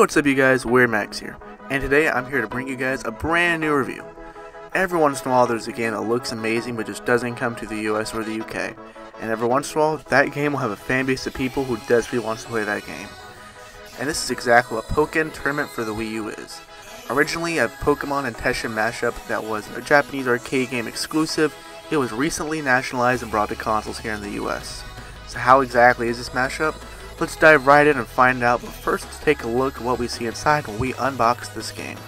what's up you guys, Weird Max here, and today I'm here to bring you guys a brand new review. Every once in a while there's a game that looks amazing but just doesn't come to the US or the UK, and every once in a while that game will have a fan base of people who desperately wants to play that game. And this is exactly what Pokken Tournament for the Wii U is. Originally a Pokemon and Tekken mashup that was a Japanese arcade game exclusive, it was recently nationalized and brought to consoles here in the US. So how exactly is this mashup? Let's dive right in and find out, but first let's take a look at what we see inside when we unbox this game.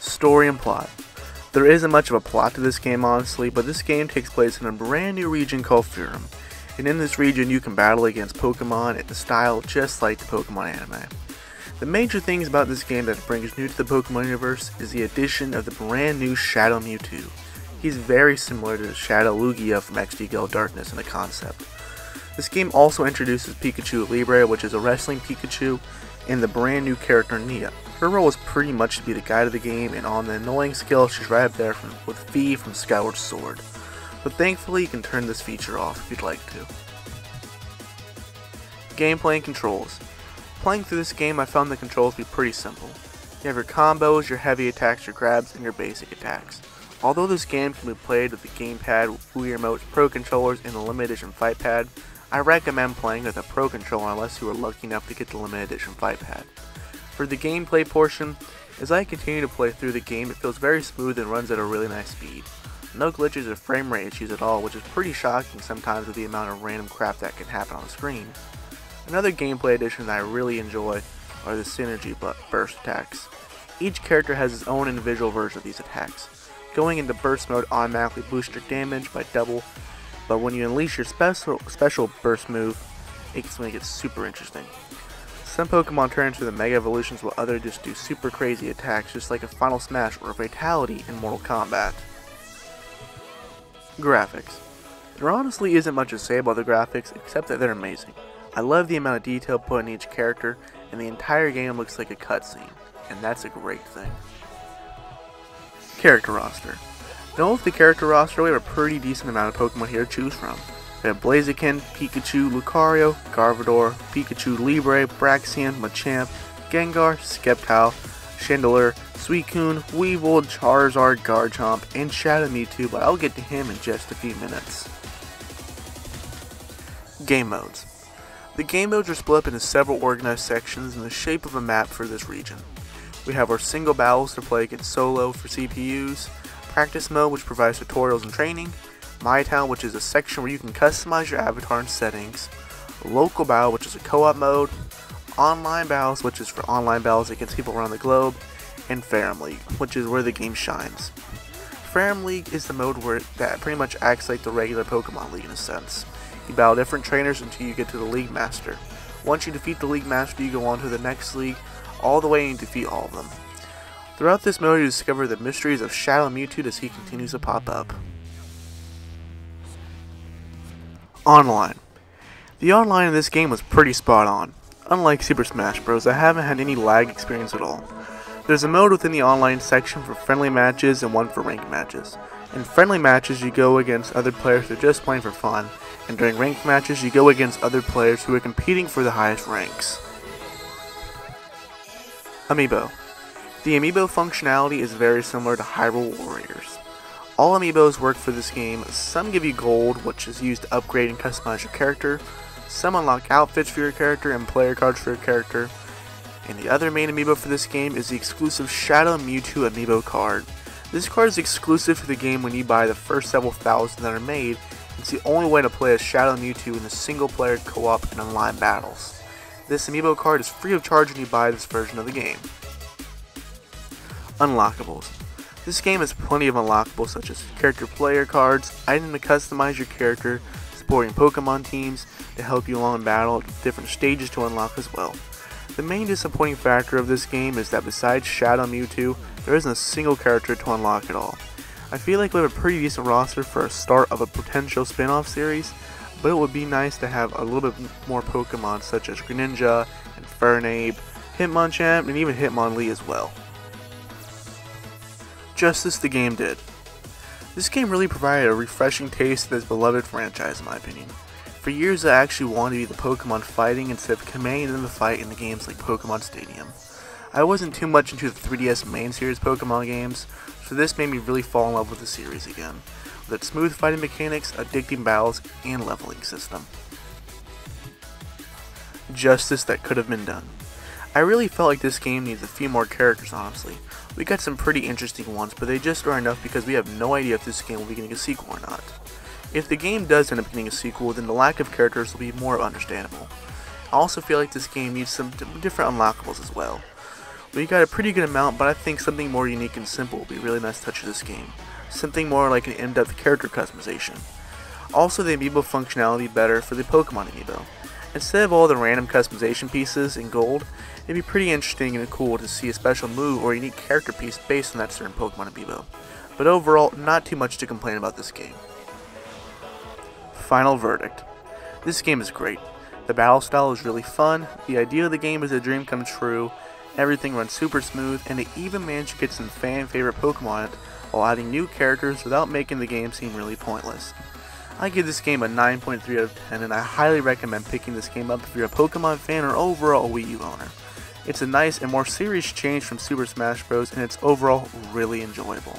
Story and plot. There isn't much of a plot to this game honestly, but this game takes place in a brand new region called Ferrum and in this region you can battle against Pokemon in a style just like the Pokemon anime. The major things about this game that brings new to the Pokemon universe is the addition of the brand new Shadow Mewtwo. He's very similar to Shadow Lugia from XD Gale Darkness in the concept. This game also introduces Pikachu Libre, which is a wrestling Pikachu, and the brand new character Nia. Her role is pretty much to be the guide of the game, and on the annoying skill, she's right up there from, with Fi from Skyward Sword but thankfully you can turn this feature off if you'd like to. Gameplay and controls. Playing through this game I found the controls to be pretty simple. You have your combos, your heavy attacks, your grabs, and your basic attacks. Although this game can be played with the gamepad, Wii Remote, Pro controllers, and the limited edition fight pad, I recommend playing with a Pro controller unless you are lucky enough to get the limited edition fight pad. For the gameplay portion, as I continue to play through the game, it feels very smooth and runs at a really nice speed. No glitches or frame rate issues at all, which is pretty shocking sometimes with the amount of random crap that can happen on the screen. Another gameplay addition that I really enjoy are the synergy burst attacks. Each character has his own individual version of these attacks. Going into burst mode automatically boosts your damage by double, but when you unleash your special, special burst move, it's make it super interesting. Some Pokemon turn into the Mega Evolutions while others just do super crazy attacks just like a Final Smash or a Fatality in Mortal Kombat. Graphics. There honestly isn't much to say about the graphics except that they're amazing. I love the amount of detail put in each character, and the entire game looks like a cutscene, and that's a great thing. Character roster. Now with the character roster, we have a pretty decent amount of Pokemon here to choose from. We have Blaziken, Pikachu, Lucario, Gardevoir, Pikachu Libre, Braixen, Machamp, Gengar, Sceptile, Chandelure, Suicune, Weavile, Charizard, Garchomp, and Shadow Mewtwo, but I'll get to him in just a few minutes. Game modes. The game modes are split up into several organized sections in the shape of a map for this region. We have our single battles to play against solo for CPUs, practice mode which provides tutorials and training, My Town which is a section where you can customize your avatar and settings, local battle which is a co-op mode, online battles which is for online battles against people around the globe, and Ferrum League, which is where the game shines. Ferrum League is the mode where that pretty much acts like the regular Pokemon League in a sense. You battle different trainers until you get to the League Master. Once you defeat the League Master, you go on to the next league, all the way and defeat all of them. Throughout this mode, you discover the mysteries of Shadow Mewtwo as he continues to pop up. Online. The online in this game was pretty spot on. Unlike Super Smash Bros, I haven't had any lag experience at all. There's a mode within the online section for friendly matches and one for ranked matches. In friendly matches, you go against other players who are just playing for fun, and during ranked matches, you go against other players who are competing for the highest ranks. Amiibo. The Amiibo functionality is very similar to Hyrule Warriors. All Amiibos work for this game, some give you gold, which is used to upgrade and customize your character, some unlock outfits for your character and player cards for your character, and the other main amiibo for this game is the exclusive Shadow Mewtwo amiibo card. This card is exclusive to the game when you buy the first several thousand that are made. It's the only way to play as Shadow Mewtwo in the single player co-op and online battles. This amiibo card is free of charge when you buy this version of the game. Unlockables. This game has plenty of unlockables such as character player cards, item to customize your character, supporting Pokemon teams to help you along in battle, different stages to unlock as well. The main disappointing factor of this game is that besides Shadow Mewtwo, there isn't a single character to unlock at all. I feel like we have a pretty decent roster for a start of a potential spin-off series, but it would be nice to have a little bit more Pokemon such as Greninja and Infernape, Hitmonchan, and even Hitmonlee as well. Justice the game did. This game really provided a refreshing taste to this beloved franchise in my opinion. For years I actually wanted to be the Pokemon fighting instead of commanding them to fight in the games like Pokemon Stadium. I wasn't too much into the 3DS main series Pokemon games, so this made me really fall in love with the series again, with its smooth fighting mechanics, addicting battles, and leveling system. Justice that could have been done. I really felt like this game needs a few more characters honestly. We got some pretty interesting ones, but they just aren't enough because we have no idea if this game will be getting a sequel or not. If the game does end up getting a sequel, then the lack of characters will be more understandable. I also feel like this game needs some different unlockables as well. We got a pretty good amount, but I think something more unique and simple would be a really nice touch of this game. Something more like an in-depth character customization. Also, the amiibo functionality better for the Pokemon amiibo. Instead of all the random customization pieces in gold, it'd be pretty interesting and cool to see a special move or unique character piece based on that certain Pokemon amiibo. But overall, not too much to complain about this game. Final verdict. This game is great. The battle style is really fun, the idea of the game is a dream come true, everything runs super smooth, and they even managed to get some fan favorite Pokemon while adding new characters without making the game seem really pointless. I give this game a 9.3 out of 10 and I highly recommend picking this game up if you're a Pokemon fan or overall Wii U owner. It's a nice and more serious change from Super Smash Bros. and it's overall really enjoyable.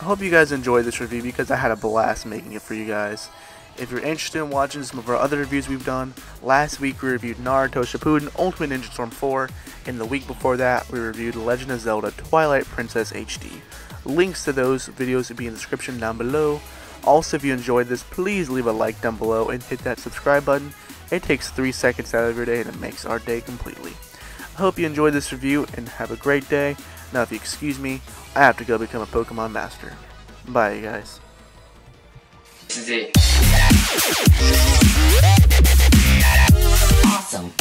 I hope you guys enjoyed this review because I had a blast making it for you guys. If you're interested in watching some of our other reviews we've done, last week we reviewed Naruto Shippuden Ultimate Ninja Storm 4, and the week before that we reviewed Legend of Zelda Twilight Princess HD. Links to those videos will be in the description down below. Also, if you enjoyed this, please leave a like down below and hit that subscribe button. It takes 3 seconds out of your day and it makes our day completely. I hope you enjoyed this review and have a great day. Now, if you excuse me, I have to go become a Pokemon Master. Bye, you guys. Awesome.